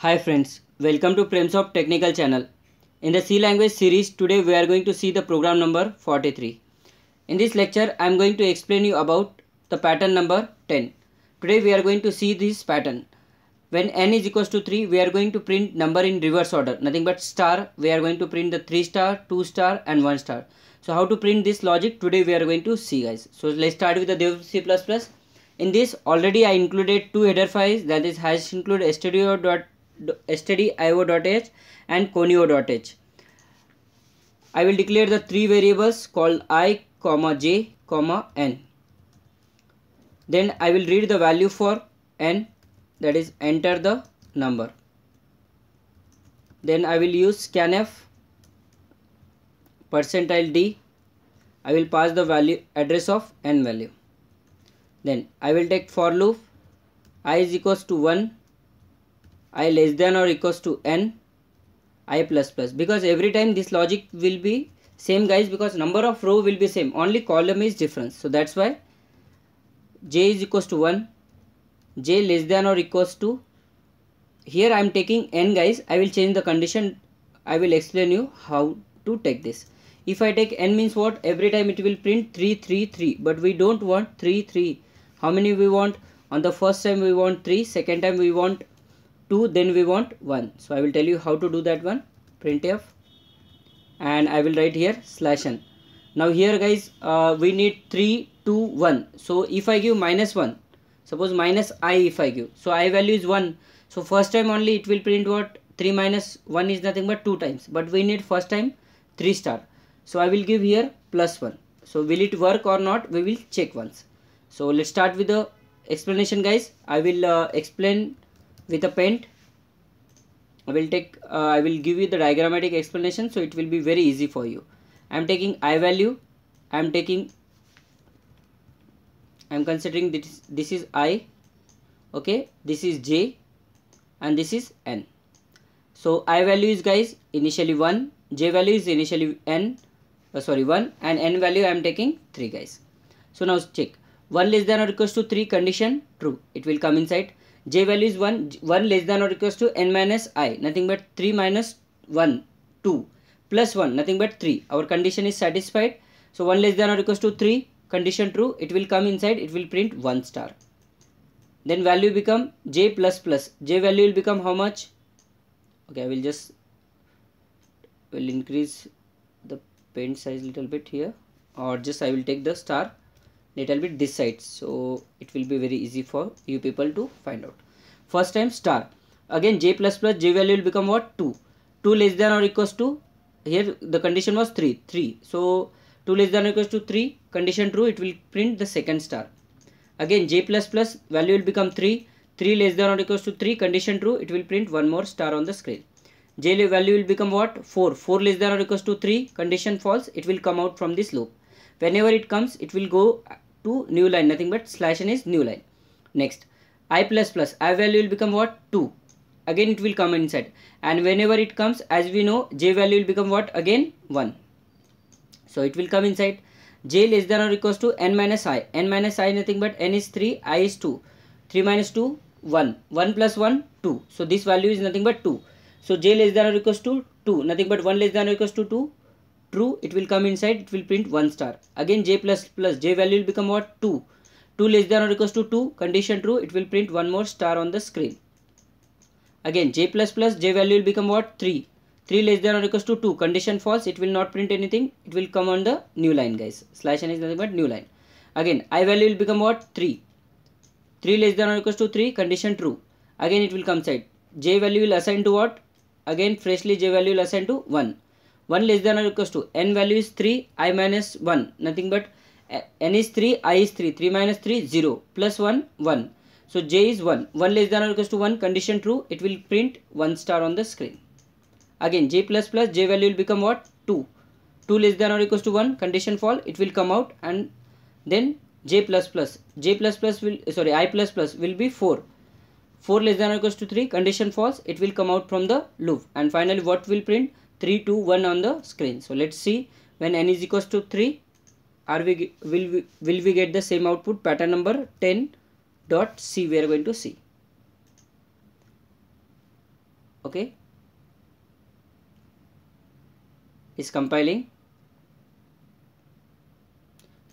Hi friends, welcome to Premsop Technical Channel. In the C language series, today we are going to see the program number 43. In this lecture, I am going to explain you about the pattern number 10. Today we are going to see this pattern. When n is equals to 3, we are going to print number in reverse order. Nothing but star, we are going to print the 3 star, 2 star and 1 star. So how to print this logic today we are going to see guys. So let's start with the Dev C++. In this already I included two header files that is hash include stdio stdio.h and conio.h. I will declare the three variables called i, comma j, comma n. Then I will read the value for n that is enter the number. Then I will use scanf percentile d. I will pass the value address of n value. Then I will take for loop i is equals to 1 i less than or equals to n i plus plus. Because every time this logic will be same guys because number of row will be same. Only column is different so that's why j is equals to 1 j less than or equals to here i am taking n guys. I will change the condition. I will explain you how to take this. If i take n means what? Every time it will print 3 3 3 but we don't want 3 3 how many we want? On the first time we want 3 second time we want 2 then we want 1 so I will tell you how to do that one. Printf and I will write here slash n. Now here guys uh, we need 3 2 1 so if I give minus 1 suppose minus i if I give. So i value is 1 so first time only it will print what? 3 minus 1 is nothing but 2 times. But we need first time 3 star. So I will give here plus 1 so will it work or not? We will check once. So let's start with the explanation guys. I will uh, explain with a paint. I will take uh, I will give you the diagrammatic explanation so it will be very easy for you. I am taking i value. I am taking I am considering this this is i okay? This is j and this is n. So i value is guys initially 1 j value is initially n uh, sorry 1 and n value I am taking 3 guys. So now check. 1 less than or equals to 3 condition true. It will come inside j value is 1 1 less than or equals to n minus i. Nothing but 3 minus 1 2 plus 1 nothing but 3 our condition is satisfied. So 1 less than or equals to 3 condition true. It will come inside it will print 1 star. Then value become j plus plus. J value will become how much? Okay i will just will increase the paint size little bit here. Or just i will take the star little bit this side. So it will be very easy for you people to find out. First time star. Again j plus plus j value will become what? 2 2 less than or equals to here the condition was 3 3 so 2 less than or equals to 3 condition true it will print the second star. Again j plus plus value will become 3 3 less than or equals to 3 condition true it will print one more star on the screen. J value will become what? 4 4 less than or equals to 3 condition false it will come out from this loop. Whenever it comes it will go to new line nothing but slash n is new line. Next i plus plus i value will become what? 2 again it will come inside. And whenever it comes as we know j value will become what? Again 1 so it will come inside. j less than or equals to n minus i. n minus i nothing but n is 3 i is 2 3 minus 2 1 1 plus 1 2 so this value is nothing but 2 so j less than or equals to 2 nothing but 1 less than or equals to 2 true it will come inside it will print one star. Again j plus plus j value will become what? 2 2 less than or equals to 2 condition true it will print one more star on the screen. Again j plus plus j value will become what? 3 3 less than or equals to 2 condition false it will not print anything. It will come on the new line guys. Slash n is nothing but new line. Again i value will become what? 3 3 less than or equals to 3 condition true. Again it will come side. J value will assign to what? Again freshly j value will assign to 1 1 less than or equals to n value is 3 i minus 1 nothing but eh, n is 3 i is 3 3 minus 3 0 plus 1 1 so j is 1 1 less than or equals to 1 condition true it will print 1 star on the screen. Again j plus plus j value will become what? 2 2 less than or equals to 1 condition fall it will come out and then j plus plus j plus plus will eh, sorry i plus plus will be 4 4 less than or equals to 3 condition false it will come out from the loop and finally what will print 3 2 1 on the screen. So let's see when n is equals to 3 are we will we will we get the same output? Pattern number 10 dot c we are going to see. Okay. Is compiling.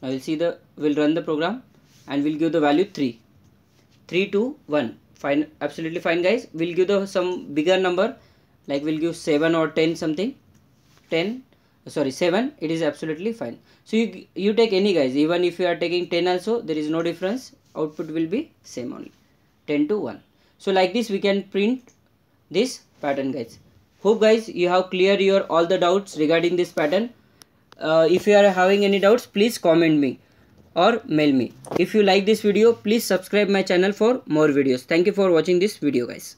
Now we'll see the we'll run the program and we'll give the value 3 3 to 1 fine absolutely fine guys. We'll give the some bigger number like we'll give 7 or 10 something. 10 sorry 7 it is absolutely fine. So you you take any guys. Even if you are taking 10 also there is no difference. Output will be same only. 10 to 1 so like this we can print this pattern guys. Hope guys you have clear your all the doubts regarding this pattern. Uh, if you are having any doubts please comment me or mail me. If you like this video please subscribe my channel for more videos. Thank you for watching this video guys